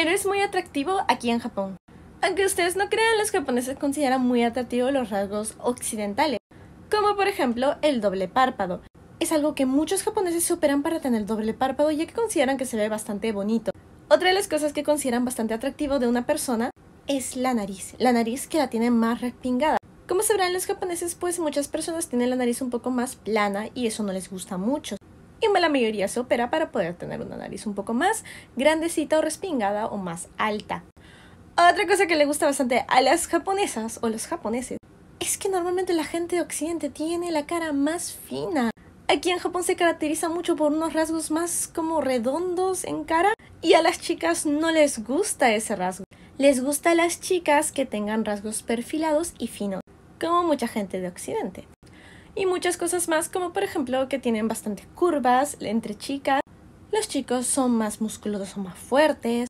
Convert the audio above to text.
Eres muy atractivo aquí en Japón. Aunque ustedes no crean, los japoneses consideran muy atractivos los rasgos occidentales, como por ejemplo el doble párpado. Es algo que muchos japoneses se operan para tener doble párpado ya que consideran que se ve bastante bonito. Otra de las cosas que consideran bastante atractivo de una persona es la nariz. La nariz que la tiene más respingada. Como sabrán los japoneses, pues muchas personas tienen la nariz un poco más plana y eso no les gusta mucho y la mayoría se opera para poder tener una nariz un poco más grandecita o respingada o más alta. Otra cosa que le gusta bastante a las japonesas o los japoneses es que normalmente la gente de Occidente tiene la cara más fina. Aquí en Japón se caracteriza mucho por unos rasgos más como redondos en cara y a las chicas no les gusta ese rasgo. Les gusta a las chicas que tengan rasgos perfilados y finos, como mucha gente de Occidente y muchas cosas más como por ejemplo que tienen bastantes curvas entre chicas. Los chicos son más musculosos o más fuertes.